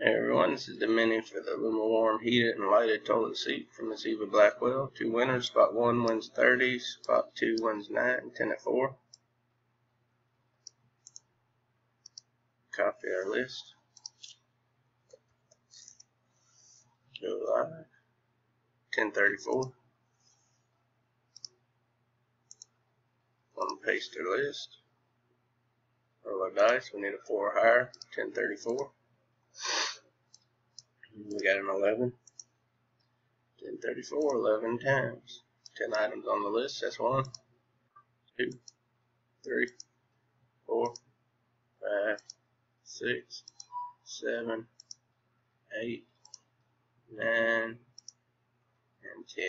Hey everyone, this is the mini for the Luma Warm heated and lighted toilet seat from Miss Eva Blackwell. Two winners, spot one wins 30, spot two wins 9, 10 at 4. Copy our list. Go live. 1034. One paste our list. Roll our dice, we need a 4 or higher, 1034. Got an 11. 1034, 11 times. 10 items on the list, that's 1, 2, 3, 4, 5, 6, 7, 8, 9, and 10.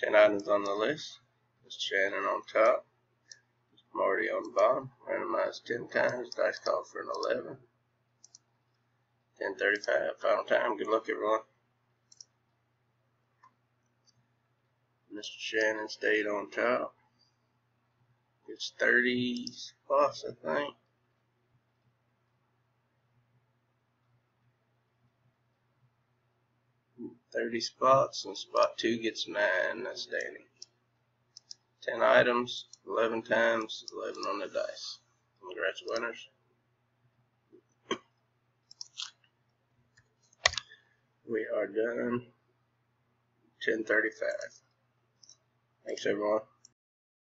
10 items on the list. That's Shannon on top. Marty on bottom. Randomized 10 times. Dice call for an 11. 1035 final time. Good luck everyone. Mr. Shannon stayed on top. It's 30 plus, I think. Thirty spots and spot two gets nine. That's Danny. Ten items, eleven times, eleven on the dice. Congrats, winners. We are done 1035. Thanks everyone.